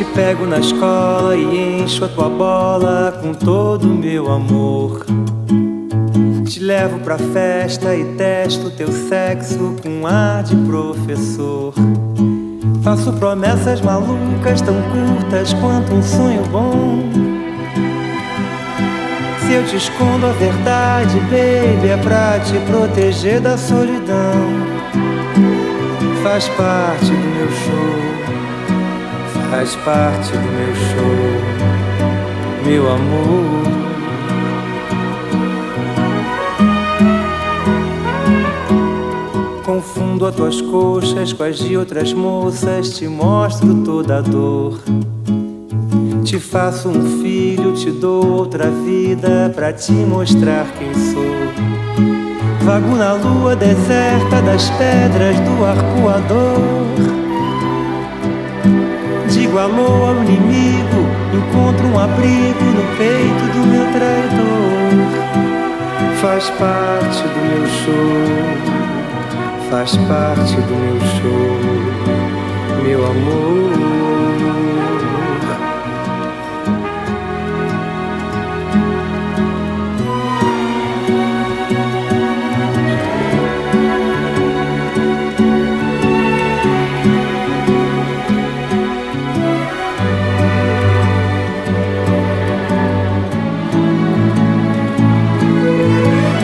Te pego na escola e encho a tua bola com todo o meu amor. Te levo pra festa e testo teu sexo com ar de professor. Faço promessas malucas tão curtas quanto um sonho bom. Se eu te escondo a verdade, baby, é pra te proteger da solidão. Faz parte do meu show, faz parte do meu show, meu amor. Confundo as tuas coxas com as de outras moças, te mostro toda a dor. Te faço um filho, te dou outra vida pra te mostrar quem sou. Vago na lua deserta das pedras do arcoador. Alô ao inimigo, encontro um abrigo no peito do meu traidor. Faz parte do meu show, faz parte do meu show, meu amor.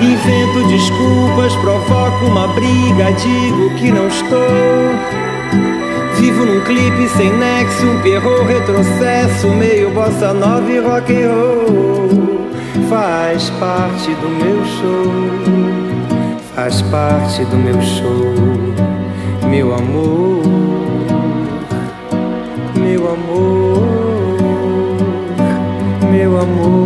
Invento desculpas, provoco uma briga, digo que não estou. Vivo num clipe sem nexo, um perro retrocesso, meio bossa nova e rock and roll. Faz parte do meu show, faz parte do meu show, meu amor, meu amor, meu amor.